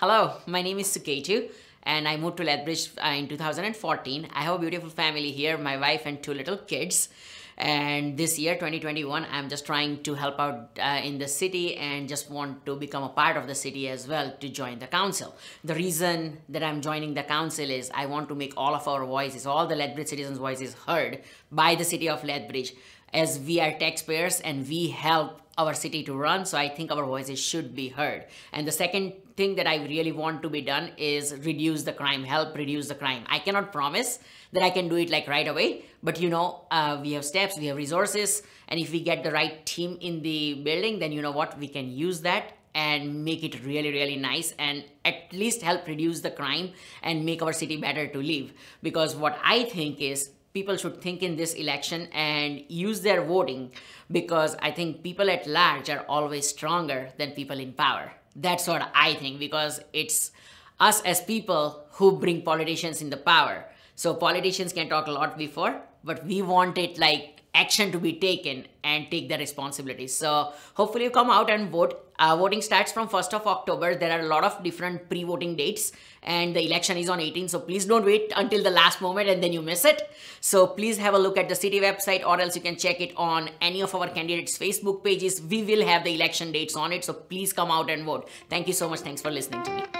Hello, my name is Suketu and I moved to Lethbridge uh, in 2014. I have a beautiful family here, my wife and two little kids. And this year, 2021, I'm just trying to help out uh, in the city and just want to become a part of the city as well to join the council. The reason that I'm joining the council is I want to make all of our voices, all the Lethbridge citizens' voices heard by the city of Lethbridge as we are taxpayers and we help our city to run. So I think our voices should be heard. And the second thing that I really want to be done is reduce the crime, help reduce the crime. I cannot promise that I can do it like right away, but you know, uh, we have steps, we have resources, and if we get the right team in the building, then you know what, we can use that and make it really really nice and at least help reduce the crime and make our city better to live because what i think is people should think in this election and use their voting because I think people at large are always stronger than people in power. That's what I think because it's us as people who bring politicians in the power. So politicians can talk a lot before, but we want it like action to be taken and take the responsibility. So hopefully you come out and vote. Uh, voting starts from 1st of October. There are a lot of different pre-voting dates and the election is on 18. So please don't wait until the last moment and then you miss it. So please have a look at the city website or else you can check it on any of our candidates Facebook pages. We will have the election dates on it. So please come out and vote. Thank you so much. Thanks for listening to me.